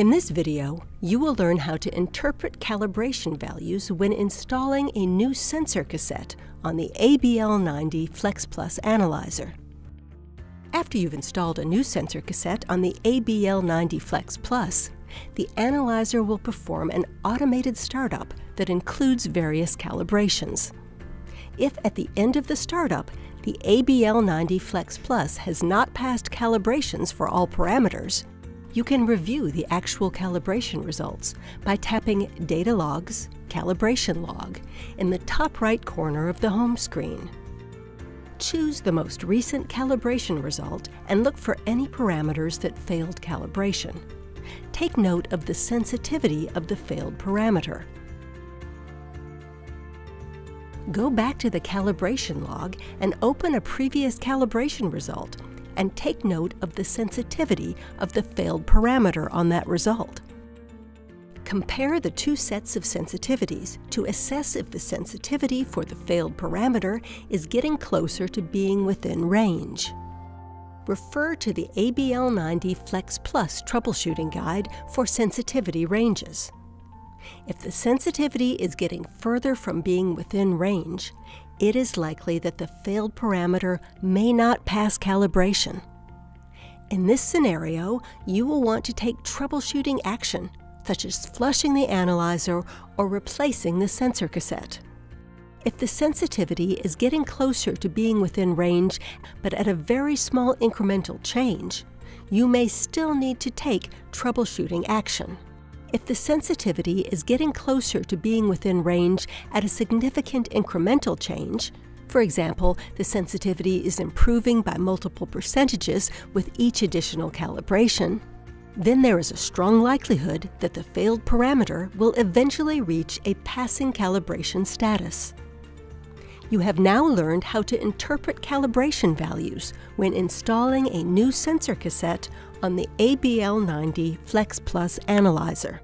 In this video, you will learn how to interpret calibration values when installing a new sensor cassette on the ABL90 Flex Plus analyzer. After you've installed a new sensor cassette on the ABL90 Flex Plus, the analyzer will perform an automated startup that includes various calibrations. If at the end of the startup, the ABL90 Flex Plus has not passed calibrations for all parameters, you can review the actual calibration results by tapping Data Logs, Calibration Log in the top right corner of the home screen. Choose the most recent calibration result and look for any parameters that failed calibration. Take note of the sensitivity of the failed parameter. Go back to the calibration log and open a previous calibration result and take note of the sensitivity of the failed parameter on that result. Compare the two sets of sensitivities to assess if the sensitivity for the failed parameter is getting closer to being within range. Refer to the ABL90 Flex Plus troubleshooting guide for sensitivity ranges. If the sensitivity is getting further from being within range, it is likely that the failed parameter may not pass calibration. In this scenario, you will want to take troubleshooting action, such as flushing the analyzer or replacing the sensor cassette. If the sensitivity is getting closer to being within range, but at a very small incremental change, you may still need to take troubleshooting action. If the sensitivity is getting closer to being within range at a significant incremental change, for example, the sensitivity is improving by multiple percentages with each additional calibration, then there is a strong likelihood that the failed parameter will eventually reach a passing calibration status. You have now learned how to interpret calibration values when installing a new sensor cassette on the ABL90 Flex Plus analyzer.